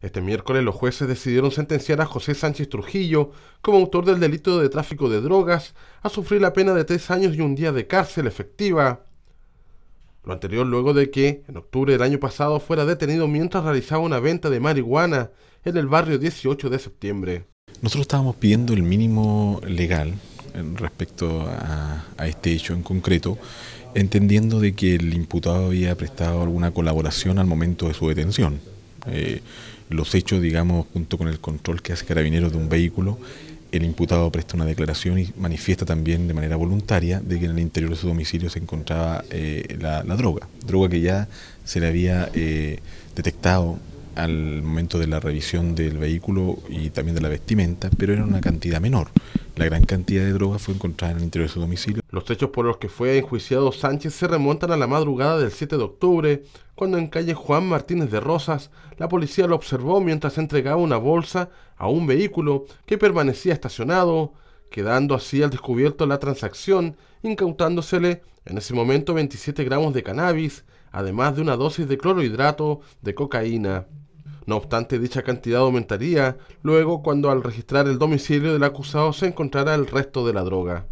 Este miércoles los jueces decidieron sentenciar a José Sánchez Trujillo como autor del delito de tráfico de drogas a sufrir la pena de tres años y un día de cárcel efectiva. Lo anterior luego de que, en octubre del año pasado, fuera detenido mientras realizaba una venta de marihuana en el barrio 18 de septiembre. Nosotros estábamos pidiendo el mínimo legal respecto a, este hecho en concreto, entendiendo de que el imputado había prestado alguna colaboración al momento de su detención. Eh, los hechos, digamos, junto con el control que hace Carabineros de un vehículo, el imputado presta una declaración y manifiesta también de manera voluntaria de que en el interior de su domicilio se encontraba eh, la, droga, droga que ya se le había eh, detectado al momento de la revisión del vehículo y también de la vestimenta, pero era una cantidad menor. La gran cantidad de droga fue encontrada en el interior de su domicilio. Los hechos por los que fue enjuiciado Sánchez se remontan a la madrugada del 7 de octubre, cuando en calle Juan Martínez de Rosas, la policía lo observó mientras entregaba una bolsa a un vehículo que permanecía estacionado, quedando así al descubierto la transacción, incautándosele en ese momento 27 gramos de cannabis, además de una dosis de clorhidrato de cocaína. No obstante, dicha cantidad aumentaría luego cuando al registrar el domicilio del acusado se encontrara el resto de la droga.